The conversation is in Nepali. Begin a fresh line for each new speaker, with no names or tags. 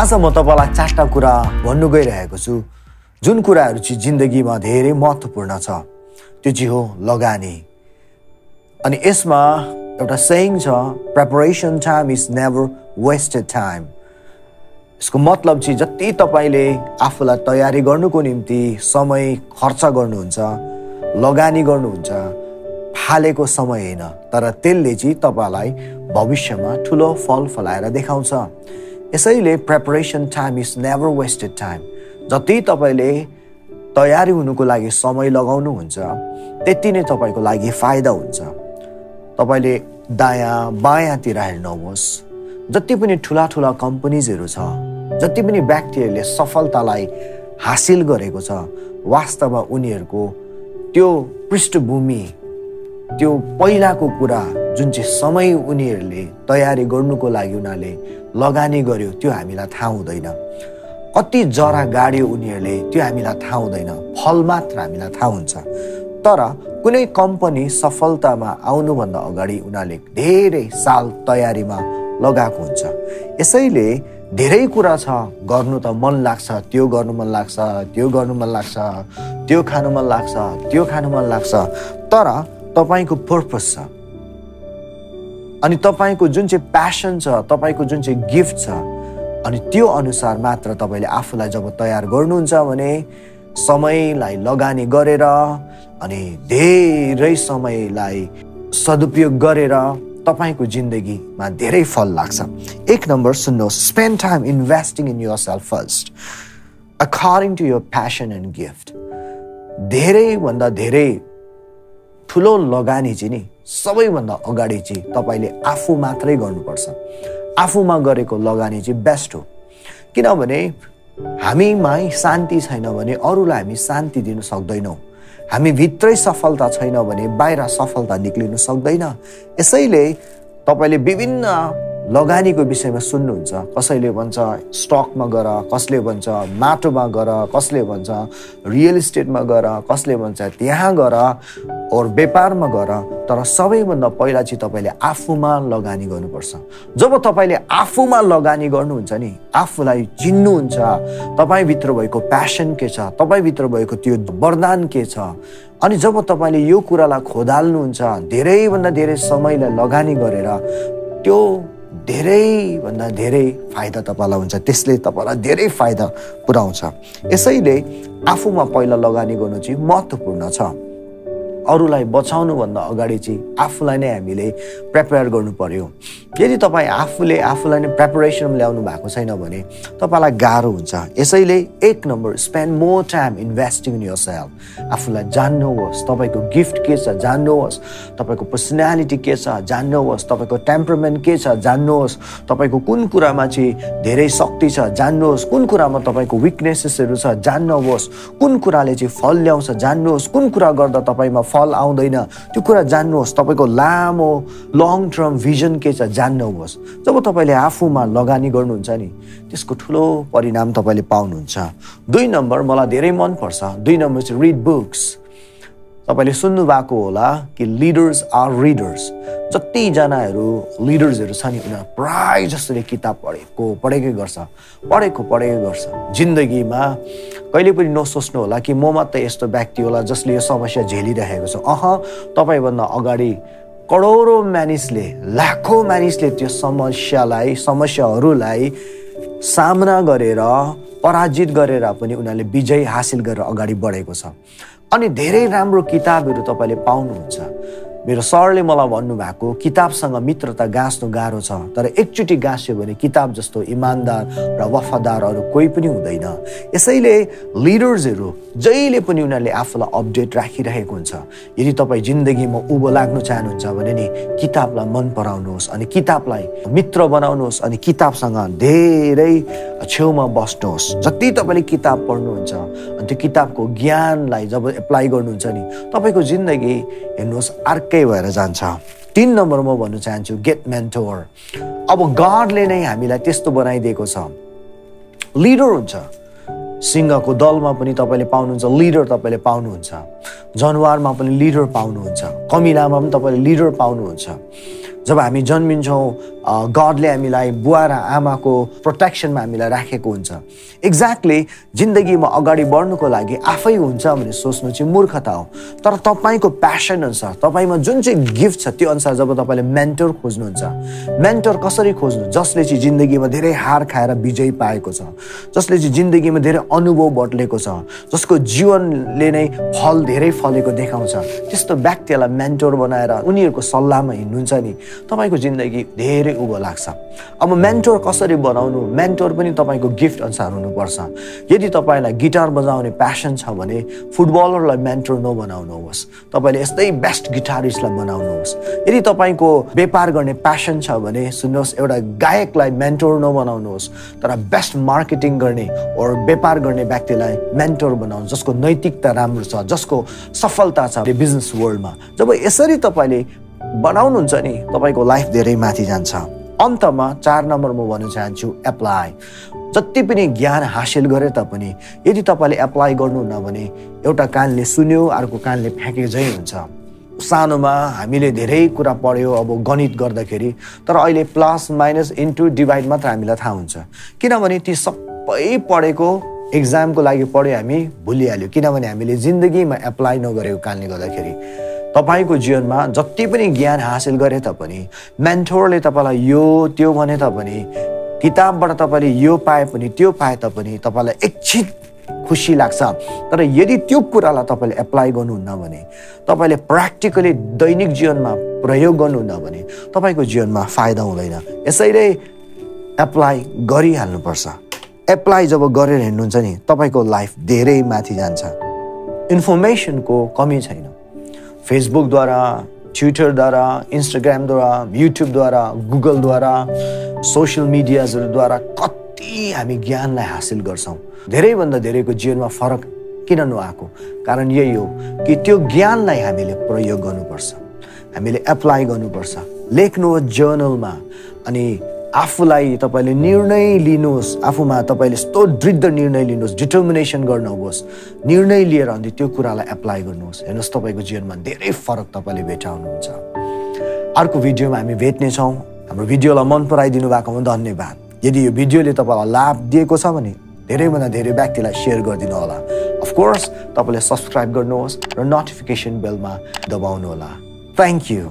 आज म तपाईँलाई चारवटा कुरा भन्नु गइरहेको छु। जुन कुराहरू चाहिँ जिन्दगीमा धेरै महत्त्वपूर्ण छ। त्यो चाहिँ हो लगानी। अनि यसमा एउटा सेङ छ preparation time is never wasted time यसको मतलब चाहिँ जति तपाईँले आफूलाई तयारी गर्नुको निम्ति समय खर्च गर्नुहुन्छ लगानी गर्नुहुन्छ फालेको समय होइन तर त्यसले चाहिँ तपाईँलाई भविष्यमा ठुलो फल फलाएर देखाउँछ। यसैले preparation time is never wasted time जति तपाईँले तयारी हुनुको लागि समय लगाउनुहुन्छ त्यति नै तपाईँको लागि फाइदा हुन्छ। तपाईँले दायाँ बायाँतिर हेर्नुहोस्। जति पनि ठुला ठुला कम्पनीजहरू छ जति पनि व्यक्तिहरूले सफलतालाई हासिल गरेको छ वास्तवमा उनीहरूको त्यो पृष्ठभूमि त्यो पहिलाको कुरा जुन चाहिँ समय उनीहरूले तयारी गर्नुको लागि उनीहरूले लगानी गर्यो त्यो हामीलाई थाहा हुँदैन। कति जरा गाड्यो उनीहरूले त्यो हामीलाई थाहा हुँदैन। फल मात्र हामीलाई थाहा हुन्छ। तर कुनै कम्पनी सफलतामा आउनुभन्दा अगाडि उनीहरूले धेरै साल तयारीमा लगाएको हुन्छ। यसैले धेरै कुरा छ। गर्नु त मन लाग्छ त्यो गर्नु मन लाग्छ त्यो गर्नु मन लाग्छ त्यो खानु मन लाग्छ त्यो खानु मन लाग्छ। तर तपाईँको पर्पज छ। अनि तपाईँको जुन चाहिँ प्यासन छ तपाईँको जुन चाहिँ गिफ्ट छ अनि त्यो अनुसार मात्र तपाईँले आफूलाई जब तयार गर्नुहुन्छ भने समयलाई लगानी गरेर अनि धेरै समयलाई सदुपयोग गरेर तपाईँको जिन्दगीमा धेरै फल लाग्छ। एक नम्बर सुन्नुहोस् spend time investing in yourself first according to your passion and gift धेरैभन्दा धेरै ठुलो लगानी चाहिँ नि सबैभन्दा अगाडि चाहिँ तपाईँले आफू मात्रै गर्नुपर्छ। आफूमा गरेको लगानी चाहिँ बेस्ट हो। किनभने हामीमै शान्ति छैन भने अरूलाई हामी शान्ति दिन सक्दैनौँ। हामी भित्रै सफलता छैन भने बाहिर सफलता निक्लिनु सक्दैन। यसैले तपाईँले विभिन्न लगानीको विषयमा सुन्नुहुन्छ। कसैले भन्छ स्टकमा गर कसले भन्छ माटोमा गर कसले भन्छ रियल इस्टेटमा गर कसले भन्छ त्यहाँ गर। ओर व्यापारमा गर तर सबैभन्दा पहिला चाहिँ तपाईँले आफूमा लगानी गर्नुपर्छ। जब तपाईँले आफूमा लगानी गर्नुहुन्छ नि आफूलाई चिन्नुहुन्छ तपाईँभित्र भएको प्यासन के छ तपाईँभित्र भएको त्यो वरदान के छ अनि जब तपाईँले यो कुरालाई खोदाल्नुहुन्छ धेरैभन्दा धेरै समयलाई लगानी गरेर त्यो धेरैभन्दा धेरै फाइदा तपाईँलाई हुन्छ त्यसले तपाईँलाई धेरै फाइदा पुऱ्याउँछ। यसैले आफूमा पहिला लगानी गर्नु चाहिँ महत्त्वपूर्ण छ। अरूलाई बचाउनुभन्दा अगाडि चाहिँ आफूलाई नै हामीले प्रिपेयर गर्नु पर्यो यदि तपाईँ आफूले आफूलाई नै प्रेपरेसन ल्याउनु भएको छैन भने तपाईँलाई गाह्रो हुन्छ। यसैले एक number spend more time investing in yourself आफूलाई जान्नुहोस् तपाईँको गिफ्ट के छ जान्नुहोस् तपाईँको पर्सनालिटी के छ जान्नुहोस् तपाईँको टेम्परमेन्ट के छ जान्नुहोस् तपाईँको कुन कुरामा चाहिँ धेरै शक्ति छ जान्नुहोस् कुन कुरामा तपाईँको विकनेसेसहरू छ जान्नुहोस् कुन कुराले चाहिँ फल ल्याउँछ जान्नुहोस् कुन कुरा गर्दा तपाईँमा फल आउँदैन। त्यो कुरा जान्नुहोस् तपाईँको लामो लङ टर्म भिजन के छ जान्नुहोस्। जब तपाईँले आफूमा लगानी गर्नुहुन्छ नि त्यसको ठुलो परिणाम तपाईँले पाउनुहुन्छ। दुई नम्बर मलाई धेरै मनपर्छ। दुई नम्बर चाहिँ रिड बुक्स तपाईँले सुन्नु भएको होला कि लिडर्स आर रिडर्स जतिजनाहरू लिडर्सहरू छ नि उनीहरू प्राय जसोले किताब पढेको पढेकै गर्छ पढेको पढेकै गर्छ। जिन्दगीमा कहिले पनि नसोच्नु होला कि म मात्रै यस्तो व्यक्ति होला जसले यो समस्या झेलिरहेको छ। अह तपाईँभन्दा अगाडि करोडौँ मानिसले लाखौँ मानिसले त्यो समस्यालाई समस्याहरूलाई सामना गरेर पराजित गरेर पनि उनीहरूले विजय हासिल गरेर अगाडि बढेको छ। अनि धेरै राम्रो किताबहरू तपाईँले पाउनुहुन्छ। मेरो सरले मलाई भन्नुभएको किताबसँग मित्रता गाँच्नु गाह्रो छ तर एकचोटि गाँस्यो भने किताब जस्तो इमान्दार र वफादार अरू कोही पनि हुँदैन। यसैले लिडर्सहरू जहिले पनि उनीहरूले आफूलाई अपडेट राखिरहेको हुन्छ। यदि तपाईँ जिन्दगीमा उभो लाग्नु चाहनुहुन्छ भने नि किताबलाई मन पराउनुहोस् अनि किताबलाई मित्र बनाउनुहोस् अनि किताबसँग धेरै छेउमा बस्नुहोस्। जति तपाईँले किताब पढ्नुहुन्छ अनि त्यो किताबको ज्ञानलाई जब एप्लाई गर्नुहुन्छ नि तपाईँको जिन्दगी हेर्नुहोस् अर्कै अर्कै भएर जान्छ। तिन नम्बर म भन्न चाहन्छु गेट मेन्टोर अब गडले नै हामीलाई त्यस्तो बनाइदिएको छ। लिडर हुन्छ। सिंहको दलमा पनि तपाईँले पाउनुहुन्छ लिडर तपाईँले पाउनुहुन्छ। जनावरमा पनि लिडर पाउनुहुन्छ। कमिलामा पनि तपाईँले लिडर पाउनुहुन्छ। जब हामी जन्मिन्छौँ गडले हामीलाई बुवा र आमाको प्रोटेक्सनमा हामीलाई राखेको हुन्छ। एक्ज्याक्टली जिन्दगीमा अगाडि बढ्नुको लागि आफै हुन्छ भने सोच्नु चाहिँ मूर्खता हो। तर तपाईँको प्यासन अनुसार तपाईँमा जुन चाहिँ गिफ्ट छ त्यो अनुसार जब तपाईँले मेन्टर खोज्नुहुन्छ मेन्टर कसरी खोज्नु? जसले चाहिँ जिन्दगीमा धेरै हार खाएर विजय पाएको छ जसले चाहिँ जिन्दगीमा धेरै अनुभव बटलेको छ जसको जीवनले नै फल धेरै फलेको देखाउँछ त्यस्तो व्यक्तिलाई मेन्टोर बनाएर उनीहरूको सल्लाहमा हिँड्नुहुन्छ नि। तपाईँको जिन्दगी धेरै उँभो लाग्छ। अब मेन्टोर कसरी बनाउनु? मेन्टोर पनि तपाईँको गिफ्ट अनुसार हुनुपर्छ। यदि तपाईँलाई गिटार बजाउने प्यासन छ भने फुटबलरलाई मेन्टोर नबनाउनुहोस्। तपाईँले यस्तै बेस्ट गिटारिस्टलाई बनाउनुहोस्। यदि तपाईँको व्यापार गर्ने प्यासन छ भने सुन्नुहोस् एउटा गायकलाई मेन्टोर नबनाउनुहोस् तर बेस्ट मार्केटिङ गर्ने ओर व्यापार गर्ने व्यक्तिलाई मेन्टोर बनाउनु जसको नैतिकता राम्रो छ जसको सफलता छ बिजनेस वर्ल्डमा जब यसरी तपाईँले बनाउनुहुन्छ नि तपाईँको लाइफ धेरै माथि जान्छ। अन्तमा चार नम्बर म भन्न चाहन्छु एप्लाई जति पनि ज्ञान हासिल गरे तापनि यदि तपाईँले एप्लाई गर्नुहुन्न भने एउटा कानले सुन्यो अर्को कानले फ्याँके झै हुन्छ। सानोमा हामीले धेरै कुरा पढ्यो अब गणित गर्दाखेरि तर अहिले प्लस माइनस इन्टु डिभाइड मात्र हामीलाई थाहा हुन्छ। किनभने ती सबै पढेको एक्जामको लागि पढ्यो हामी भुलिहाल्यो। किनभने हामीले जिन्दगीमा एप्लाई नगरेको कारणले गर्दाखेरि। तपाईँको जीवनमा जति पनि ज्ञान हासिल गरे तापनि मेन्टोरले तपाईँलाई यो त्यो भने तापनि किताबबाट तपाईँले यो पाए पनि त्यो पाए तापनि तपाईँलाई एकछिन खुसी लाग्छ। तर यदि त्यो कुरालाई तपाईँले एप्लाई गर्नुहुन्न भने तपाईँले प्र्याक्टिकली दैनिक जीवनमा प्रयोग गर्नुहुन्न भने तपाईँको जीवनमा फाइदा हुँदैन। यसैले एप्लाई गरिहाल्नुपर्छ। एप्लाई जब गरेर हिँड्नुहुन्छ नि तपाईँको लाइफ धेरै माथि जान्छ। इन्फर्मेसनको कमी छैन। फेसबुकद्वारा ट्विटरद्वारा इन्स्टाग्रामद्वारा युट्युबद्वारा गुगलद्वारा सोसियल मिडियाजहरूद्वारा कति हामी ज्ञानलाई हासिल गर्छौँ। धेरैभन्दा धेरैको जीवनमा फरक किन नआएको? कारण यही हो कि त्यो ज्ञानलाई हामीले प्रयोग गर्नुपर्छ। हामीले एप्लाई गर्नुपर्छ। लेख्नुहोस् जर्नलमा अनि आफूलाई तपाईँले निर्णय लिनुहोस्। आफूमा तपाईँले यस्तो दृढ निर्णय लिनुहोस् डिटर्मिनेसन गर्नुहोस् निर्णय लिएर अन्त त्यो कुरालाई एप्लाई गर्नुहोस्। हेर्नुहोस् तपाईँको जीवनमा धेरै फरक तपाईँले भेटाउनुहुन्छ। अर्को भिडियोमा हामी भेट्नेछौँ। हाम्रो भिडियोलाई मन पराइदिनु भएकोमा धन्यवाद। यदि यो भिडियोले तपाईँलाई लाभ दिएको छ भने धेरैभन्दा धेरै व्यक्तिलाई सेयर गरिदिनु होला। अफकोर्स तपाईँले सब्सक्राइब गर्नुहोस् र नोटिफिकेसन बेलमा दबाउनु होला। Thank you